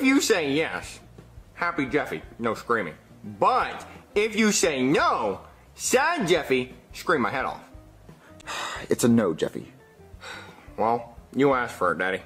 If you say yes, happy Jeffy, no screaming. But if you say no, sad Jeffy, scream my head off. It's a no, Jeffy. Well, you asked for it, Daddy.